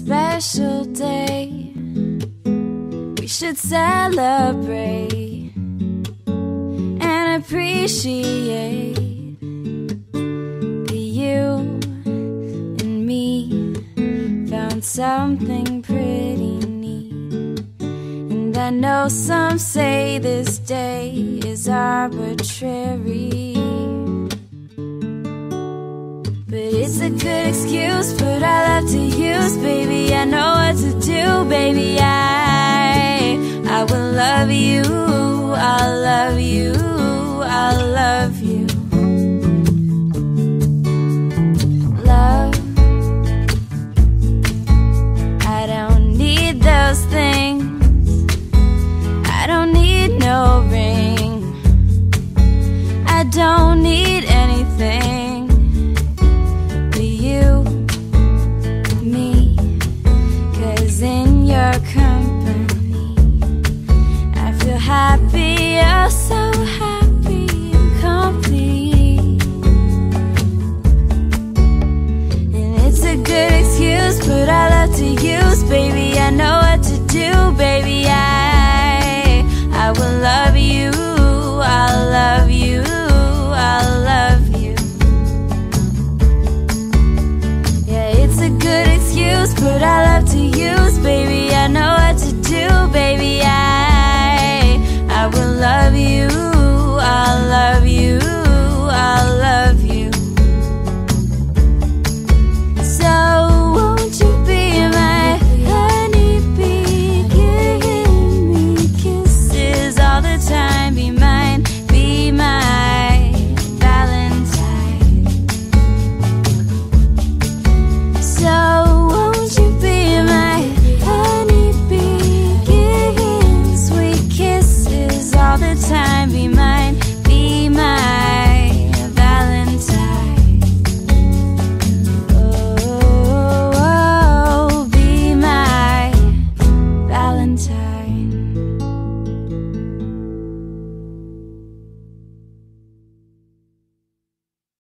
special day. We should celebrate and appreciate that you and me found something pretty neat. And I know some say this day is arbitrary. But it's a good excuse, but I know what to do, baby. I I will love you, I'll love you, I'll love you. Love. I don't need those things. I don't need no ring. I don't. company. I feel happy, oh so happy and complete. And it's a good excuse, but I love to use, baby. I know what to do, baby. I I will love you, I love you, I love you. Yeah, it's a good excuse, but I